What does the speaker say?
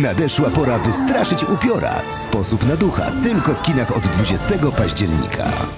Nadeszła pora wystraszyć upiora. Sposób na ducha tylko w kinach od 20 października.